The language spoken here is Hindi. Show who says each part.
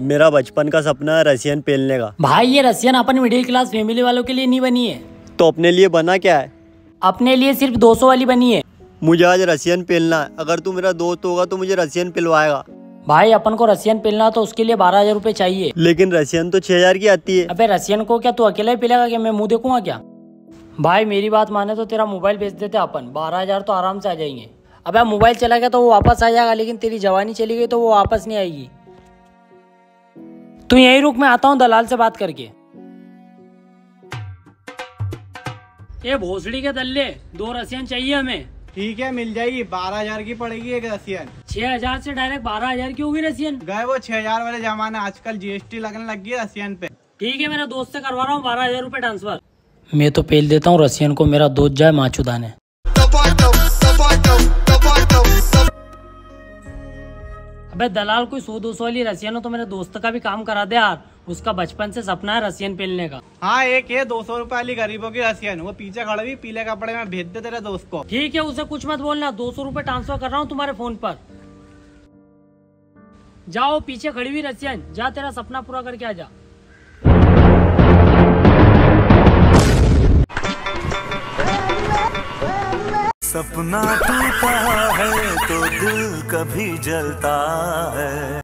Speaker 1: मेरा बचपन का सपना है रशियन पेलने का।
Speaker 2: भाई ये रसियन अपन मिडिल क्लास फैमिली वालों के लिए नहीं बनी है।
Speaker 1: तो अपने लिए बना क्या है?
Speaker 2: अपने लिए सिर्फ़ 200 वाली बनी है।
Speaker 1: मुझे आज रशियन पेलना है। अगर तू मेरा दोस्त होगा तो मुझे रशियन पिलवाएगा।
Speaker 2: भाई अपन को रसियन पिलना तो उसके लिए बारह हज़ार रूपए चाहिए।
Speaker 1: लेकिन रशियन तो छह हज़ार की आती है।
Speaker 2: अबे रसियन को क्या तू अकेला ही पिलेगा क्या? मैं मुँह देखूँगा क्या? भाई मेरी बात माने तो तेरा मोबाइल बेच देते अपन। बारह हज़ार तो आराम से आ जाएँगे। अबे मोबाइल चला गया तो वो वापस आ जाएगा लेकिन तेरी जवानी चली गई तो वो वापस नहीं आएगी। तू यही रुक मैं आता हूँ दलाल से बात करके। ये भोसड़ी के दल्ले दो रसियन चाहिए हमें।
Speaker 3: ठीक है मिल जाएगी। बारह हज़ार की पड़ेगी एक रसियन।
Speaker 2: छह हज़ार से डायरेक्ट बारह हज़ार की होगी रसियन।
Speaker 3: गए वो छह हज़ार वाले जमाने आजकल जीएसटी लगने लग गई है रसियन पे।
Speaker 2: ठीक है मेरा दोस्त से करवा रहा हूँ बारह हज़ार रूपए ट्रांसफ़र मैं तो पेल देता हूँ रसियन को मेरा दोस्त जाए माचुदाने। अबे दलाल कोई सो दो सौ वाली रसियन हो तो मेरे दोस्त का भी काम करा दे यार। उसका बचपन से सपना है रसियन पीलने का।
Speaker 3: हाँ एक है दो सौ रुपये वाली गरीबों की रसियन वो पीछे खड़े हुई पीले कपड़े में भेज दे तेरे दोस्त को।
Speaker 2: ठीक है उसे कुछ मत बोलना दो सौ रुपये ट्रांसफ़र कर रहा हूँ तुम्हारे फ़ोन पर। जाओ पीछे खड़ी हुई रसियन जा तेरा सपना पूरा करके आ जा।
Speaker 4: सपना टूटा है तो दिल कभी जलता है।